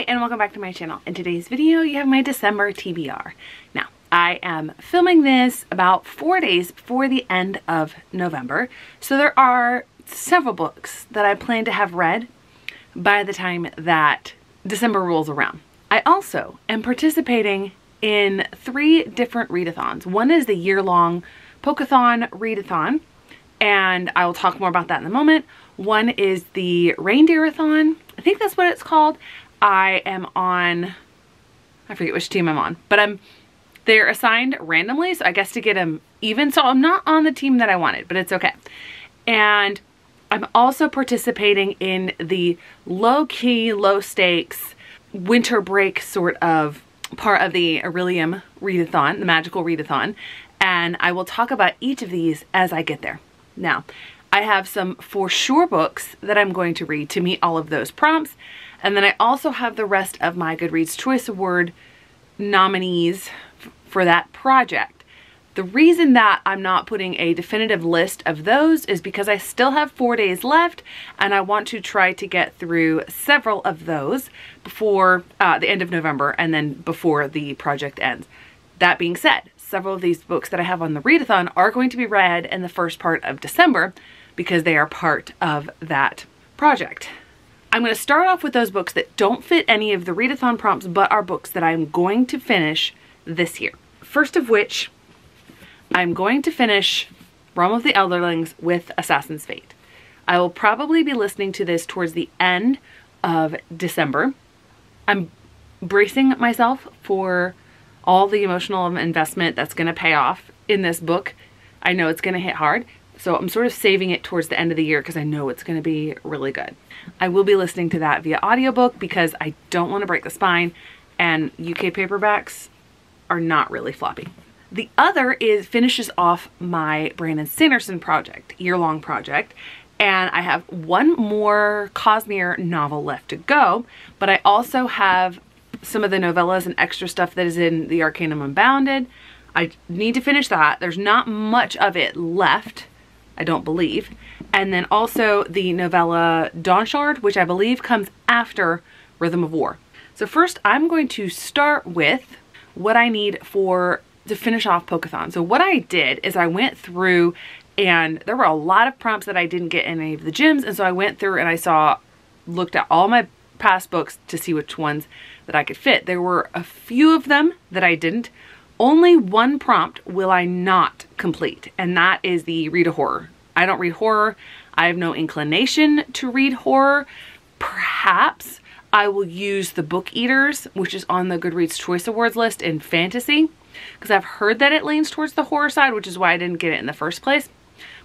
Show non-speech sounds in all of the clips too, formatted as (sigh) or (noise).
Hi and welcome back to my channel. In today's video you have my December TBR. Now I am filming this about four days before the end of November so there are several books that I plan to have read by the time that December rolls around. I also am participating in three different readathons. One is the year-long Pokeathon readathon and I will talk more about that in a moment. One is the Reindeerathon. I think that's what it's called. I am on, I forget which team I'm on, but I'm, they're assigned randomly, so I guess to get them even. So I'm not on the team that I wanted, but it's okay. And I'm also participating in the low-key, low-stakes winter break sort of part of the Orilium readathon, the magical readathon, and I will talk about each of these as I get there. Now, I have some for sure books that I'm going to read to meet all of those prompts, and then I also have the rest of my Goodreads Choice Award nominees for that project. The reason that I'm not putting a definitive list of those is because I still have four days left and I want to try to get through several of those before uh, the end of November and then before the project ends. That being said, several of these books that I have on the readathon are going to be read in the first part of December because they are part of that project. I'm going to start off with those books that don't fit any of the readathon prompts but are books that I'm going to finish this year. First of which, I'm going to finish Realm of the Elderlings with Assassin's Fate. I will probably be listening to this towards the end of December. I'm bracing myself for all the emotional investment that's going to pay off in this book. I know it's going to hit hard. So I'm sort of saving it towards the end of the year because I know it's going to be really good. I will be listening to that via audiobook because I don't want to break the spine and UK paperbacks are not really floppy. The other is finishes off my Brandon Sanderson project, year-long project, and I have one more Cosmere novel left to go, but I also have some of the novellas and extra stuff that is in the Arcanum Unbounded. I need to finish that. There's not much of it left. I don't believe. And then also the novella Dawnshard, which I believe comes after Rhythm of War. So first I'm going to start with what I need for to finish off Pokeathon. So what I did is I went through and there were a lot of prompts that I didn't get in any of the gyms. And so I went through and I saw, looked at all my past books to see which ones that I could fit. There were a few of them that I didn't. Only one prompt will I not complete, and that is the read a horror. I don't read horror. I have no inclination to read horror. Perhaps I will use the Book Eaters, which is on the Goodreads Choice Awards list in fantasy, because I've heard that it leans towards the horror side, which is why I didn't get it in the first place.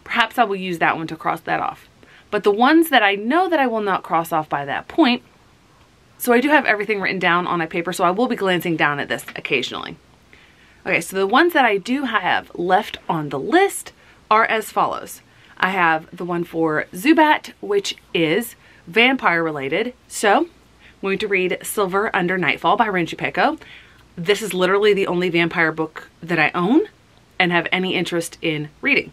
Perhaps I will use that one to cross that off. But the ones that I know that I will not cross off by that point, so I do have everything written down on a paper, so I will be glancing down at this occasionally. Okay, so the ones that I do have left on the list are as follows. I have the one for Zubat, which is vampire related. So I'm going to read Silver Under Nightfall by Rin Chupeco. This is literally the only vampire book that I own and have any interest in reading.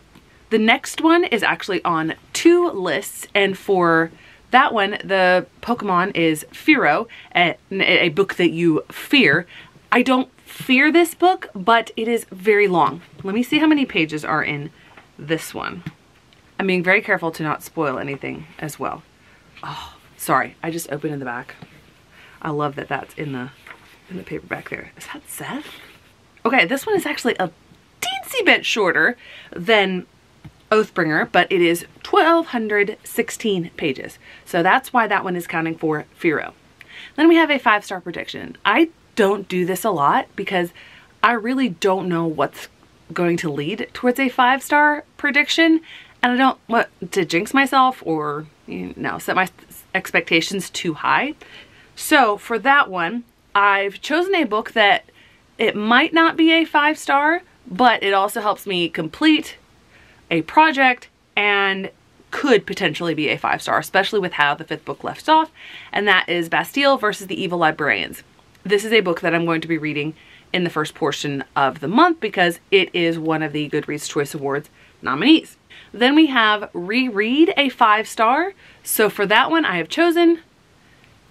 The next one is actually on two lists and for that one, the Pokemon is Fearow, a, a book that you fear. I don't fear this book, but it is very long. Let me see how many pages are in this one. I'm being very careful to not spoil anything as well. Oh, sorry, I just opened in the back. I love that that's in the in the paperback there. Is that Szeth? Okay, this one is actually a teensy bit shorter than Oathbringer, but it is 1,216 pages. So that's why that one is counting for Fearow. Then we have a five-star prediction. I don't do this a lot because I really don't know what's going to lead towards a five star prediction and I don't want to jinx myself or you know set my expectations too high. So for that one, I've chosen a book that it might not be a five star, but it also helps me complete a project and could potentially be a five star, especially with how the fifth book left off, and that is Bastille versus the Evil Librarians. This is a book that I'm going to be reading in the first portion of the month because it is one of the Goodreads Choice Awards nominees. Then we have Reread, a five star. So for that one, I have chosen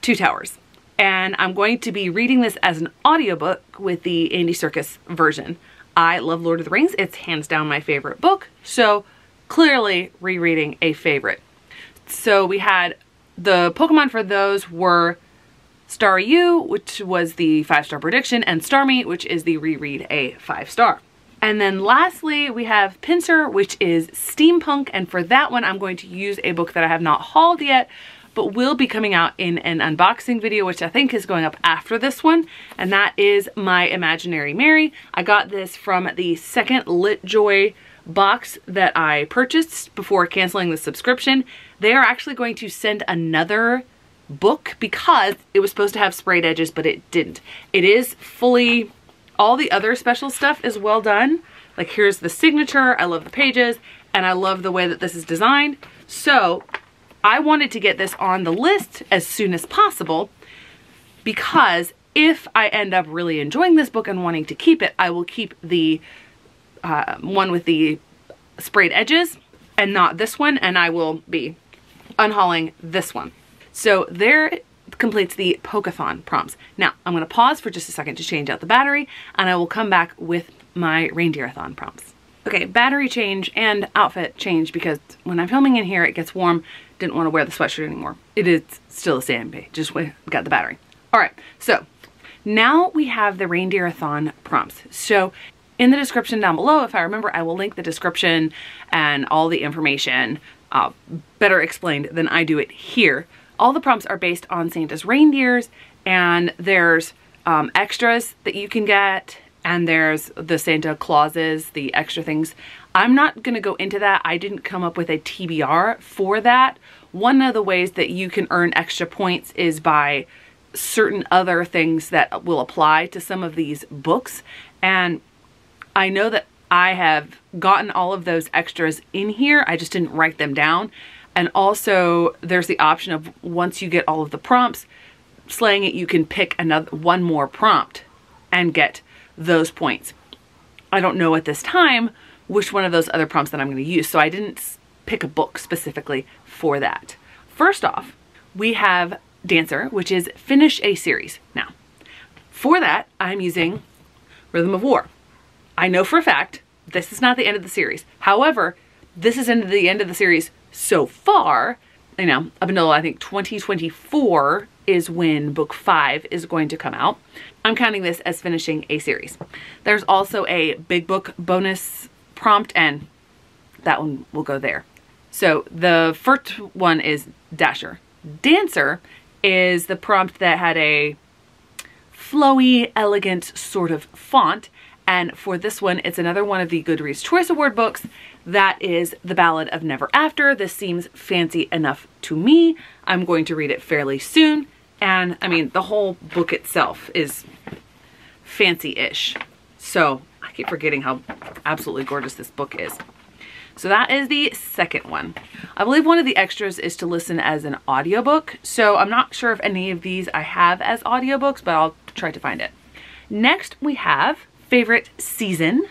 Two Towers. and I'm going to be reading this as an audiobook with the Andy Serkis version. I love Lord of the Rings. It's hands down my favorite book. So clearly rereading a favorite. So we had the Pokemon for those were Staryu, which was the five star prediction, and Starmie, which is the reread a five star. And then lastly, we have Pinsir, which is steampunk. And for that one, I'm going to use a book that I have not hauled yet, but will be coming out in an unboxing video, which I think is going up after this one. And that is My Imaginary Mary. I got this from the second LitJoy box that I purchased before canceling the subscription. They are actually going to send another book because it was supposed to have sprayed edges, but it didn't. It is fully, all the other special stuff is well done. Like here's the signature, I love the pages, and I love the way that this is designed. So I wanted to get this on the list as soon as possible because if I end up really enjoying this book and wanting to keep it, I will keep the uh, one with the sprayed edges and not this one, and I will be unhauling this one. So there completes the Pokeathon prompts. Now, I'm going to pause for just a second to change out the battery, and I will come back with my Reindeerathon prompts. Okay, battery change and outfit change because when I'm filming in here, it gets warm didn't want to wear the sweatshirt anymore. It is still the same, just got the battery. All right, so now we have the Reindeerathon prompts. So in the description down below, if I remember, I will link the description and all the information uh, better explained than I do it here. All the prompts are based on Santa's reindeers and there's um, extras that you can get and there's the Santa Clauses, the extra things. I'm not going to go into that. I didn't come up with a TBR for that. One of the ways that you can earn extra points is by certain other things that will apply to some of these books. And I know that I have gotten all of those extras in here. I just didn't write them down. And also there's the option of once you get all of the prompts, slaying it, you can pick another one more prompt and get those points. I don't know at this time which one of those other prompts that I'm going to use, so I didn't pick a book specifically for that. First off, we have Dancer, which is finish a series. Now, for that, I'm using Rhythm of War. I know for a fact this is not the end of the series. However, this is into the end of the series so far, you know, up until I think 2024 is when book five is going to come out. I'm counting this as finishing a series. There's also a big book bonus prompt and that one will go there. So the first one is Dasher. Dancer is the prompt that had a flowy, elegant sort of font. And for this one, it's another one of the Goodreads Choice Award books that is The Ballad of Never After. This seems fancy enough to me. I'm going to read it fairly soon. And I mean, the whole book itself is fancy-ish. So I keep forgetting how absolutely gorgeous this book is. So that is the second one. I believe one of the extras is to listen as an audiobook. So I'm not sure if any of these I have as audiobooks, but I'll try to find it. Next we have favorite season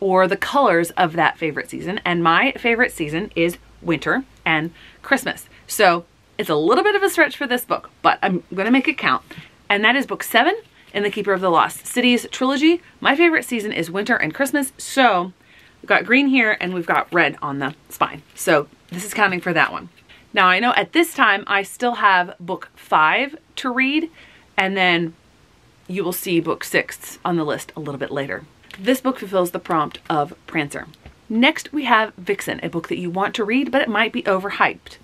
or the colors of that favorite season. And my favorite season is winter and Christmas. So it's a little bit of a stretch for this book, but I'm gonna make it count. And that is book seven in the Keeper of the Lost Cities trilogy. My favorite season is winter and Christmas. So we've got green here and we've got red on the spine. So this is counting for that one. Now I know at this time I still have book five to read and then you will see book six on the list a little bit later. This book fulfills the prompt of Prancer. Next we have Vixen, a book that you want to read but it might be overhyped.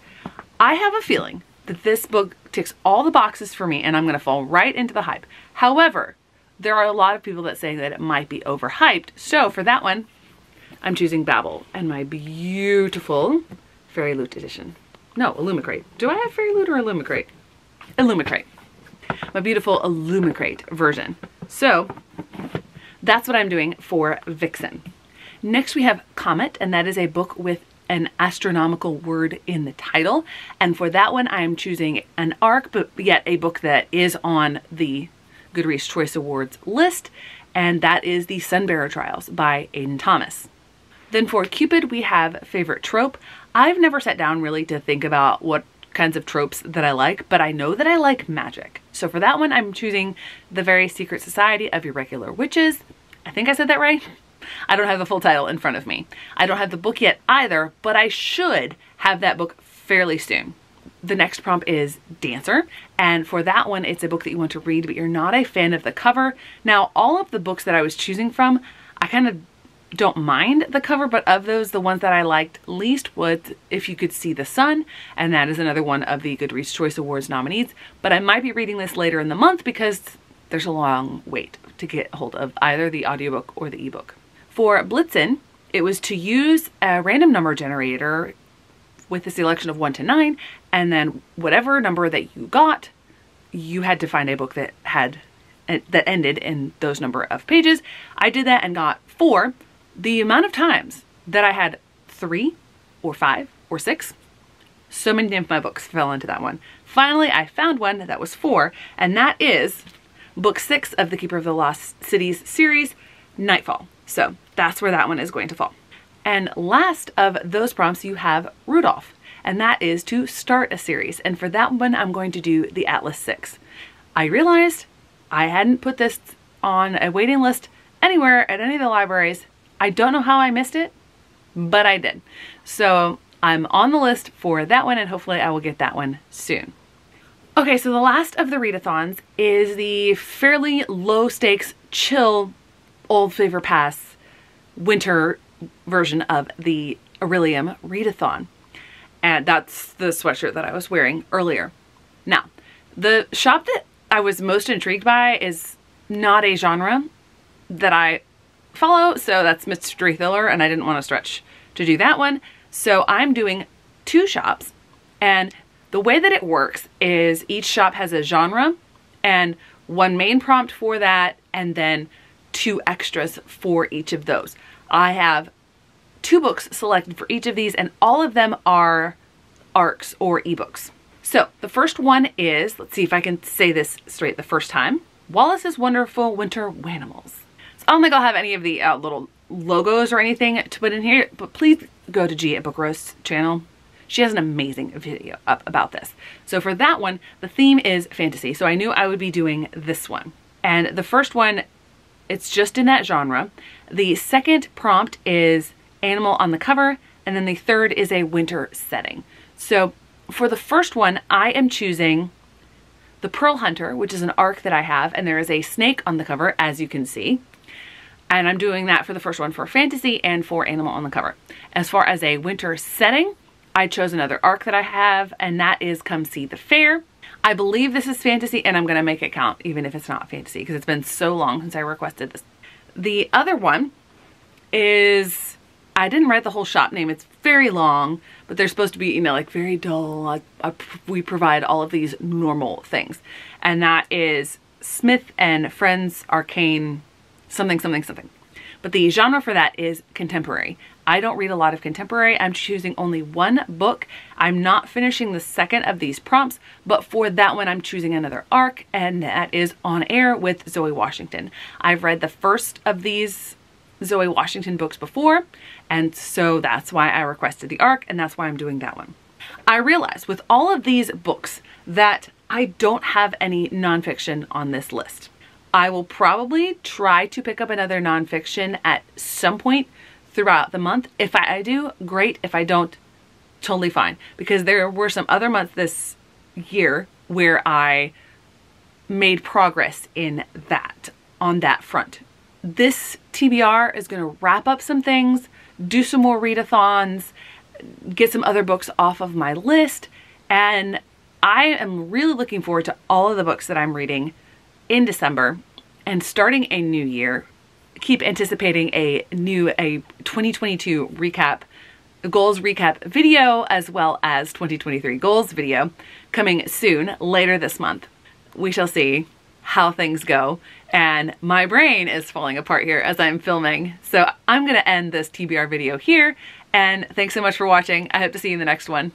I have a feeling that this book ticks all the boxes for me and I'm going to fall right into the hype. However, there are a lot of people that say that it might be overhyped. So for that one, I'm choosing Babel and my beautiful FairyLoot edition. No, Illumicrate. Do I have FairyLoot or Illumicrate? Illumicrate. My beautiful Illumicrate version. So that's what I'm doing for Vixen. Next we have Comet and that is a book with an astronomical word in the title. And for that one, I am choosing an ARC, but yet a book that is on the Goodreads Choice Awards list, and that is The Sunbearer Trials by Aiden Thomas. Then for Cupid, we have Favorite Trope. I've never sat down really to think about what kinds of tropes that I like, but I know that I like magic. So for that one, I'm choosing The Very Secret Society of Irregular Witches. I think I said that right. (laughs) I don't have the full title in front of me. I don't have the book yet either, but I should have that book fairly soon. The next prompt is Dancer, and for that one, it's a book that you want to read, but you're not a fan of the cover. Now, all of the books that I was choosing from, I kind of don't mind the cover, but of those, the ones that I liked least was If You Could See the Sun, and that is another one of the Goodreads Choice Awards nominees. But I might be reading this later in the month because there's a long wait to get hold of either the audiobook or the ebook. For Blitzen, it was to use a random number generator with a selection of 1 to 9, and then whatever number that you got, you had to find a book that had that ended in those number of pages. I did that and got four, the amount of times that I had three or five or six, so many of my books fell into that one. Finally, I found one that was four, and that is book six of the Keeper of the Lost Cities series, Nightfall. So that's where that one is going to fall. And last of those prompts, you have Rudolph, and that is to start a series. And for that one, I'm going to do the Atlas 6. I realized I hadn't put this on a waiting list anywhere at any of the libraries I don't know how I missed it, but I did. So I'm on the list for that one and hopefully I will get that one soon. Okay, so the last of the readathons is the fairly low stakes, chill, old flavor pass winter version of the Orilium readathon. And that's the sweatshirt that I was wearing earlier. Now, the shop that I was most intrigued by is not a genre that I follow. So that's Mystery Thriller and I didn't want to stretch to do that one. So I'm doing two shops and the way that it works is each shop has a genre and one main prompt for that and then two extras for each of those. I have two books selected for each of these and all of them are ARCs or ebooks. So the first one is, let's see if I can say this straight the first time, Wallace's Wonderful Winter Wanimals. I don't think I'll have any of the uh, little logos or anything to put in here, but please go to G at Book Roast channel. She has an amazing video up about this. So for that one, the theme is fantasy. So I knew I would be doing this one. And the first one, it's just in that genre. The second prompt is animal on the cover. And then the third is a winter setting. So for the first one, I am choosing the Pearl Hunter, which is an arc that I have. And there is a snake on the cover, as you can see. And I'm doing that for the first one for fantasy and for animal on the cover. As far as a winter setting, I chose another arc that I have, and that is Come See the Fair. I believe this is fantasy, and I'm going to make it count, even if it's not fantasy, because it's been so long since I requested this. The other one is, I didn't write the whole shop name. It's very long, but they're supposed to be, you know, like very dull. Like, uh, we provide all of these normal things. And that is Smith and Friends Arcane something, something, something. But the genre for that is contemporary. I don't read a lot of contemporary. I'm choosing only one book. I'm not finishing the second of these prompts, but for that one, I'm choosing another arc, and that is On Air with Zoe Washington. I've read the first of these Zoe Washington books before, and so that's why I requested the arc, and that's why I'm doing that one. I realized with all of these books that I don't have any nonfiction on this list. I will probably try to pick up another nonfiction at some point throughout the month. If I, I do, great. If I don't, totally fine. Because there were some other months this year where I made progress in that, on that front. This TBR is going to wrap up some things, do some more readathons, get some other books off of my list, and I am really looking forward to all of the books that I'm reading in December and starting a new year, keep anticipating a new, a 2022 recap, goals recap video, as well as 2023 goals video coming soon, later this month. We shall see how things go. And my brain is falling apart here as I'm filming. So I'm gonna end this TBR video here. And thanks so much for watching. I hope to see you in the next one.